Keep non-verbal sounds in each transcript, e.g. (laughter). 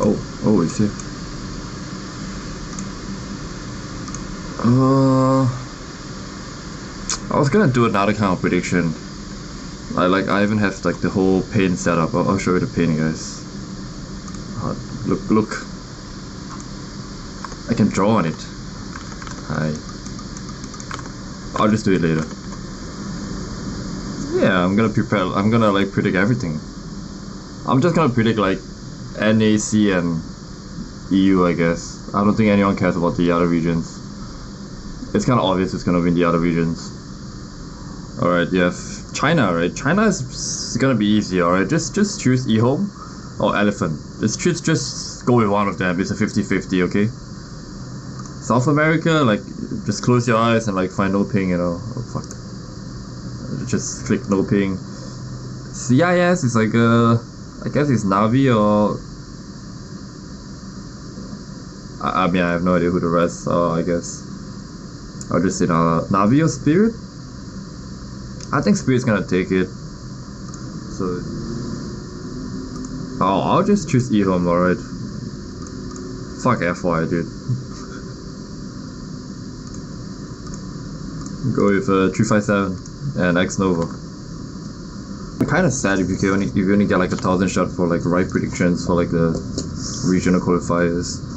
Oh, oh, it's here. Uh, I was gonna do another kind of prediction. I like I even have like the whole paint setup. I'll, I'll show you the paint, guys. Uh, look, look. I can draw on it. Hi. I'll just do it later. Yeah, I'm gonna prepare. I'm gonna like predict everything. I'm just gonna predict like NAC and EU, I guess. I don't think anyone cares about the other regions. It's kind of obvious it's gonna win the other regions. All right, have China, right? China is gonna be easy. All right, just just choose eHome or Elephant. Just choose, just go with one of them. It's a 50-50, okay? South America, like, just close your eyes and like find no ping, you know. Oh fuck. Just click no ping. CIS is like a, I guess it's Navi or. I, I mean, I have no idea who the rest are. I guess. I'll just say uh, Navi or Spirit. I think Spirit's gonna take it. So. Oh, I'll just choose eHome, alright. Fuck FY, dude. (laughs) Go with uh, 357 and X Nova. I'm kind of sad if you can only if you only get like a thousand shot for like right predictions for like the regional qualifiers.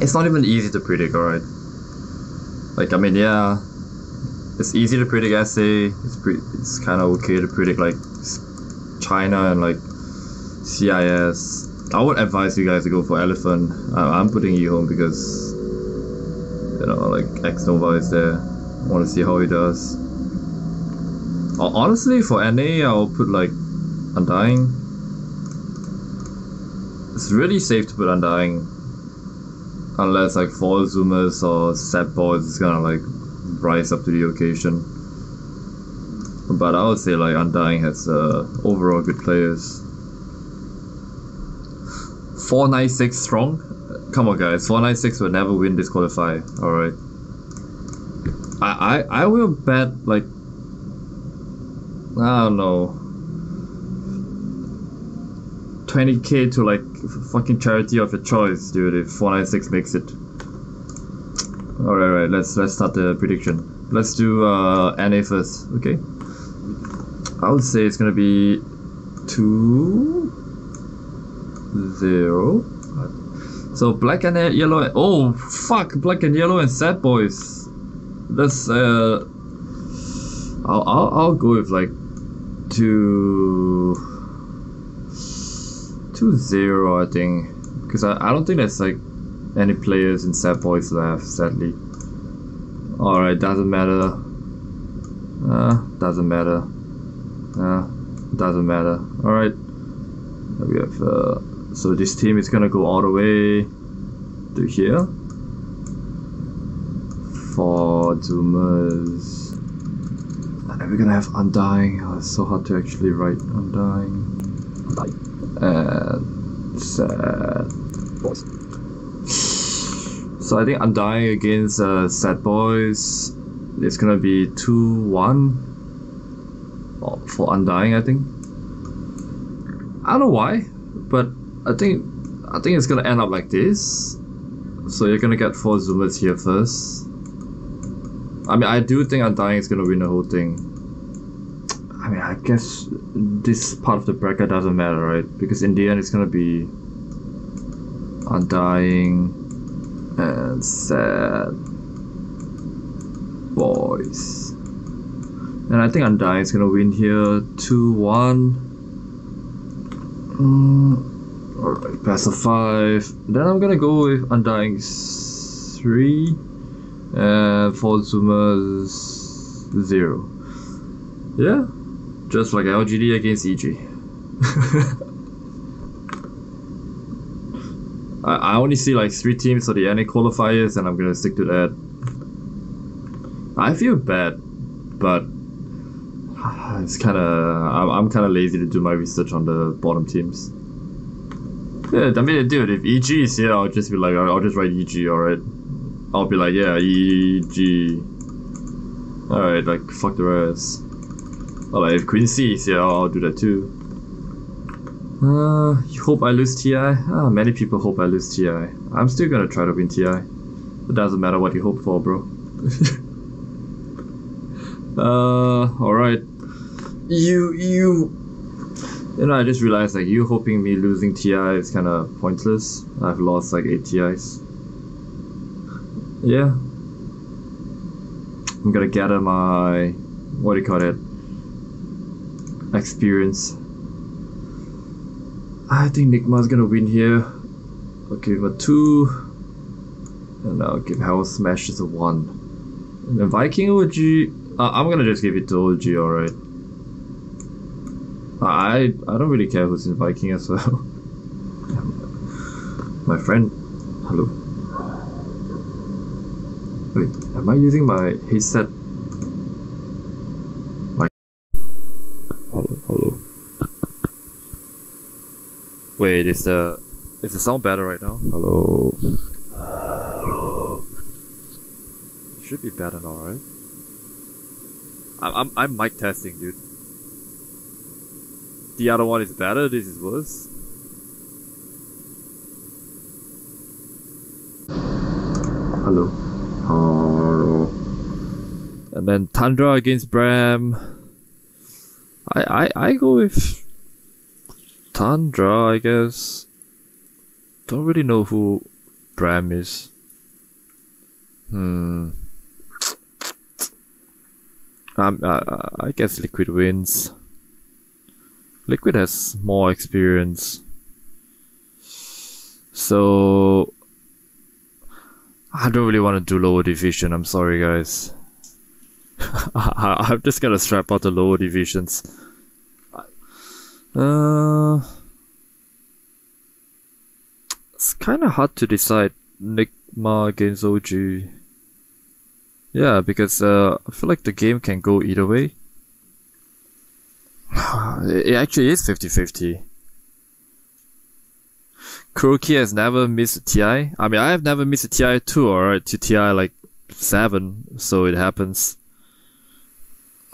It's not even easy to predict, alright. Like I mean, yeah, it's easy to predict SA. It's pretty. It's kind of okay to predict like China and like CIS. I would advise you guys to go for Elephant. I, I'm putting eHome because you know like X Nova is there. I want to see how he does. Honestly, for NA, I'll put like Undying. It's really safe to put Undying. Unless like 4 Zoomers or Sad Boys is gonna like rise up to the occasion. But I would say like Undying has uh, overall good players. 496 strong? Come on guys, 496 will never win this qualifier, alright. I, I I will bet like I don't know 20k to like fucking charity of your choice, dude. If 496 makes it. Alright, right. Let's let's start the prediction. Let's do uh, NA first. Okay. I would say it's gonna be two zero. So black and yellow. Oh fuck! Black and yellow and sad boys. Let's uh. I'll I'll, I'll go with like two two zero. I think because I, I don't think there's like any players in sad boys left. Sadly. All right, doesn't matter. Uh, doesn't matter. Uh, doesn't matter. All right. We have uh, so this team is gonna go all the way to here for Zoomers. And then we're gonna have Undying. Oh, it's so hard to actually write Undying. And Sad Boys. So I think Undying against uh, Sad Boys. It's gonna be 2 1 for Undying, I think. I don't know why, but I think I think it's gonna end up like this. So you're gonna get four zoomers here first. I mean, I do think Undying is gonna win the whole thing. I mean, I guess this part of the bracket doesn't matter, right? Because in the end, it's gonna be Undying and Sad Boys. And I think Undying is gonna win here 2 1. Mm. Alright, pass of 5. Then I'm gonna go with Undying 3 and Zoomers 0. Yeah, just like LGD against EG. (laughs) I, I only see like 3 teams for the NA qualifiers and I'm gonna stick to that. I feel bad, but (sighs) it's kind of I'm, I'm kind of lazy to do my research on the bottom teams. Yeah, I mean, dude, if EG is here, I'll just be like, I'll just write EG, alright? I'll be like, yeah, EG. Alright, like, fuck the rest. Or like, if Quincy is here, I'll, do that too. Uh, you hope I lose TI? Ah, many people hope I lose TI. I'm still gonna try to win TI. It doesn't matter what you hope for, bro. (laughs) uh, alright. You, you. You know, I just realized like you hoping me losing TI is kind of pointless. I've lost like 8 TIs. Yeah. I'm gonna gather my. What do you call it? Experience. I think Nigma's gonna win here. I'll give him a 2. And I'll give Hell Smash just a 1. And then Viking OG. Uh, I'm gonna just give it to OG, alright. I I don't really care who's in Viking as well. (laughs) my friend. Hello. Wait, am I using my headset? My hello, hello. Wait, is the is the sound better right now? Hello. Hello. Should be better now, right? I'm I'm I'm mic testing, dude. The other one is better. This is worse. Hello. Hello. And then Tundra against Brame. I I I go with Tundra, I guess. Don't really know who Brame is. Hmm. Um, uh, I guess Liquid wins. Liquid has more experience. So I don't really want to do lower division, I'm sorry guys. (laughs) I'm just gonna strap out the lower divisions. Uh, it's kinda hard to decide Nigma against OG. Yeah, because uh, I feel like the game can go either way. (sighs) it actually is 50-50. Kuroky has never missed a TI. I mean, I have never missed a TI 2 or to TI like 7, so it happens.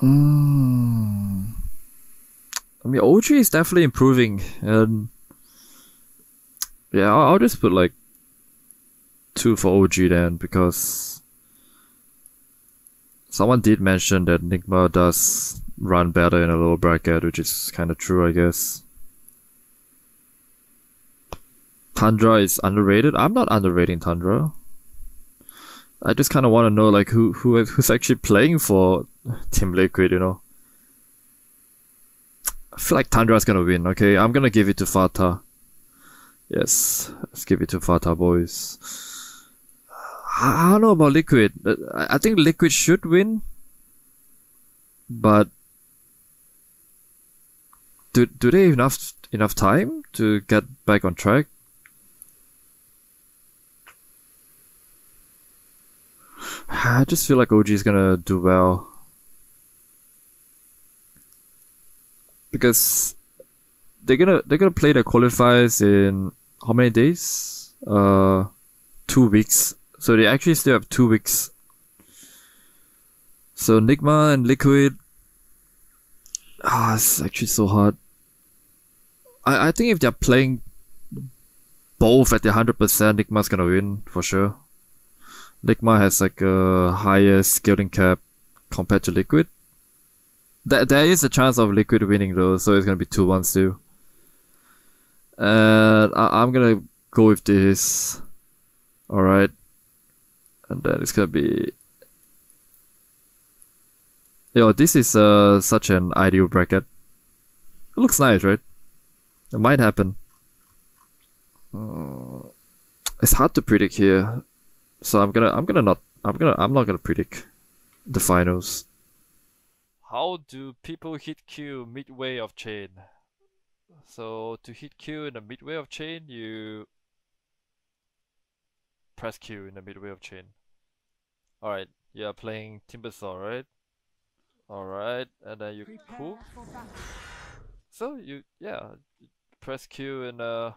Mm. I mean, OG is definitely improving, and yeah, I'll, I'll just put like 2 for OG then, because someone did mention that Nigma does run better in a lower bracket, which is kind of true, I guess. Tundra is underrated. I'm not underrating Tundra. I just kind of want to know like who who who's actually playing for Team Liquid, you know. I feel like Tundra's gonna win. Okay, I'm gonna give it to Fata. Yes, let's give it to Fata, boys. I don't know about Liquid. I think Liquid should win, but do do they have enough enough time to get back on track? (sighs) I just feel like OG is gonna do well because they're gonna they're gonna play the qualifiers in how many days? Uh, two weeks. So they actually still have two weeks. So Nigma and Liquid Ah, it's actually so hard. I, I think if they're playing both at the 100%, Nigma's gonna win for sure. Nigma has like a higher scaling cap compared to Liquid. There, there is a chance of Liquid winning though, so it's gonna be 2 1 still. And I, I'm gonna go with this. Alright. And then it's gonna be Yo, this is uh, such an ideal bracket. It looks nice, right? It might happen. Uh, it's hard to predict here, so I'm gonna I'm gonna not I'm gonna I'm not gonna predict the finals. How do people hit Q midway of chain? So to hit Q in the midway of chain, you press Q in the midway of chain. Alright, you are playing Timbersaw, right? Alright, and then you cook. So you, yeah, press Q in uh,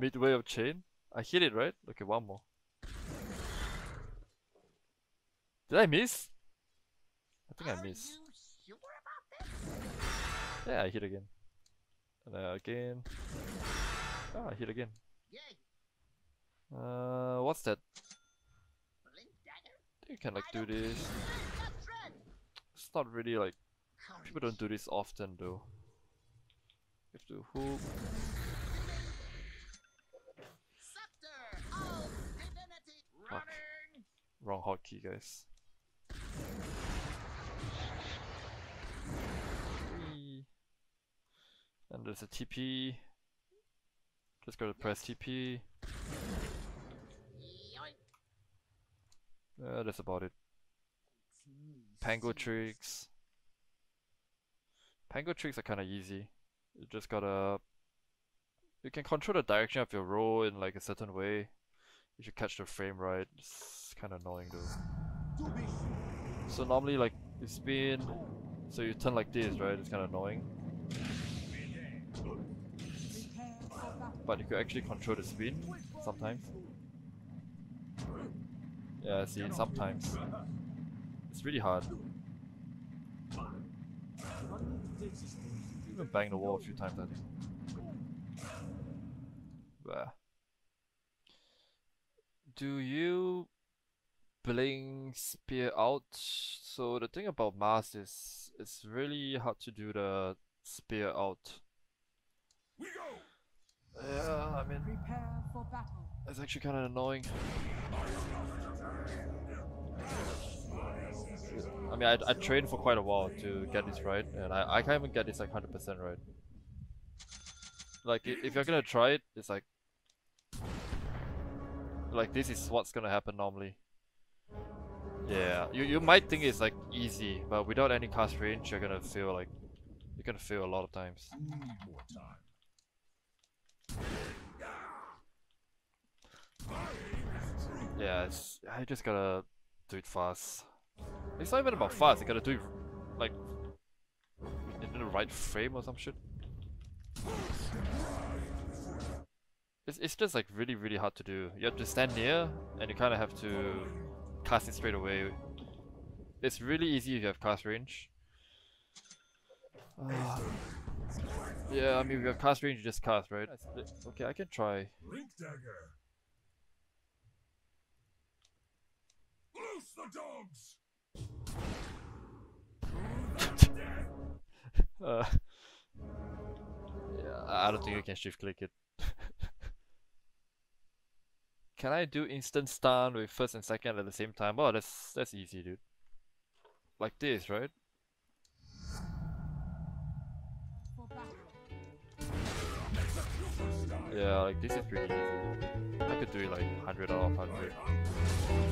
midway of chain. I hit it, right? Okay, one more. Did I miss? I think I missed. Yeah, I hit again. And then again. Ah, hit again. Yay! Uh, what's that? Blink dagger. You can like do this. believe that thread. It's not really like people don't do this often though. You have to hook. Scepter of divinity. Fuck. Running. Wrong hotkey, guys. Whee. And there's a TP. Just gotta press TP. Uh, that's about it. Pango tricks. Pango tricks are kinda easy. You just gotta. You can control the direction of your roll in like a certain way. If you catch the frame right, it's kinda annoying though. So normally like you spin, so you turn like this, right? It's kinda annoying. But you could actually control the spin sometimes. Yeah, see, sometimes. It's really hard. Even bang the wall a few times, I think. Bah. Do you blink spear out? So the thing about Mars is it's really hard to do the spear out. Yeah, I mean Prepare for battle. it's actually kind of annoying. I mean, I, I trained for quite a while to get this right, and I, I can't even get this like 100% right. Like, if you're gonna try it, it's like... Like, this is what's gonna happen normally. Yeah, you, you might think it's like easy, but without any cast range, you're gonna feel like... You're gonna fail a lot of times. Yeah, it's, I just gotta do it fast. It's not even about fast, you gotta do it like in the right frame or some shit. It's, it's just like really really hard to do. You have to stand near and you kinda have to cast it straight away. It's really easy if you have cast range. Ah. Yeah, I mean we you have cast range you just cast, right? Okay, I can try. Blink dagger. Loose the dogs. (laughs) Uh, yeah, I I don't think you can shift click it. (laughs) can I do instant stun with first and second at the same time? Oh, that's that's easy, dude. Like this, right? Yeah, like this is pretty easy. I could do it like 100 out of 100.